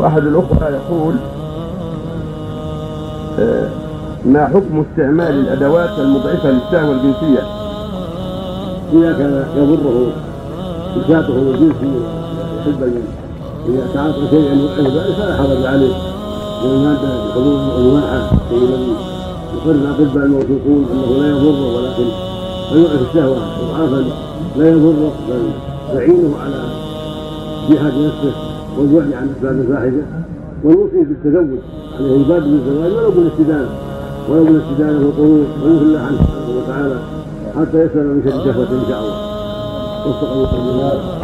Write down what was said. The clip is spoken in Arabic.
واحد الأخوة يقول آه، ما حكم استعمال الأدوات المضعفة للشهوة الجنسية؟ إذا كان يضره نشاطه الجنسي يحب أن إذا شيئا يؤذي ذلك فلا حرج عليه. من الحبوب المباحة الشيء الذي يقر الأطباء الموثوقون أنه لا يضره ولكن ويضعف الشهوة إضعافا لا يضره بل يعينه على جهاد نفسه. والبعد عن أسباب الفاحشة ونوصيه بالتزوج عليه يبادر بالزواج ولو بالاستدانة ولو بالاستدانة القلوب ويغفر الله عنه سبحانه وتعالى حتى يسلم من شر شهوته إن شاء الله. وفق الله.